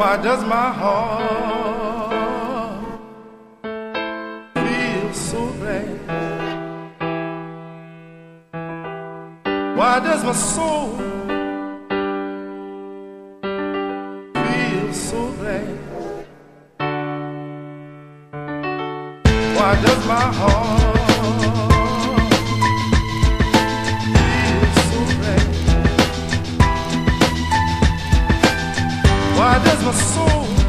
Why does my heart feel so bad? Why does my soul feel so bad? Why does my heart? my desma soul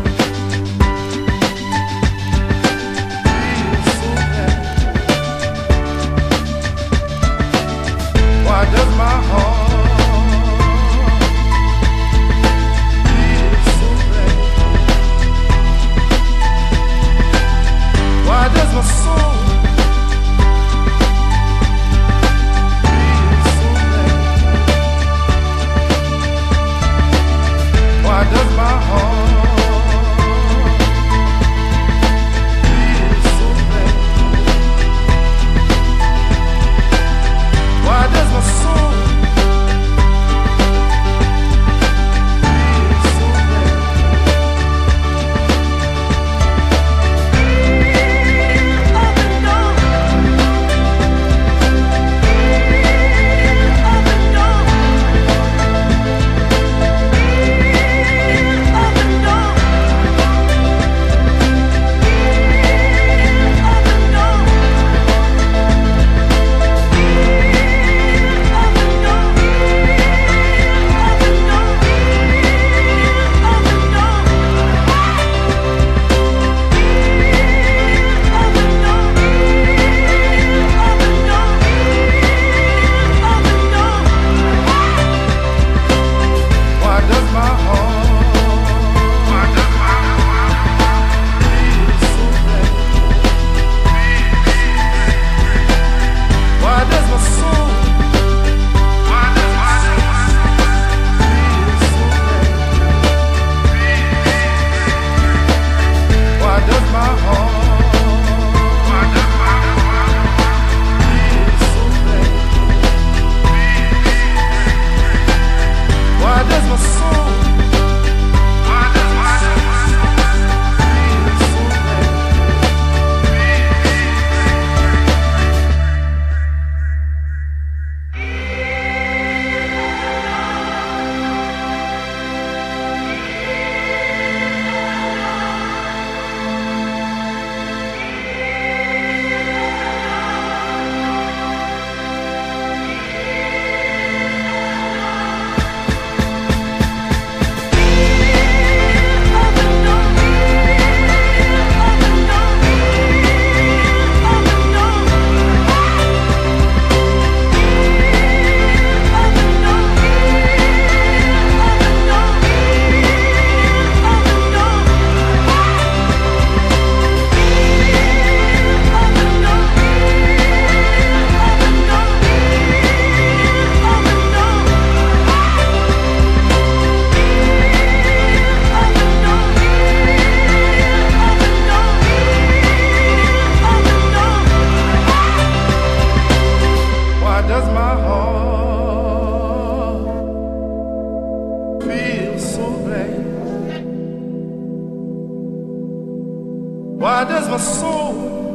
Why does my soul.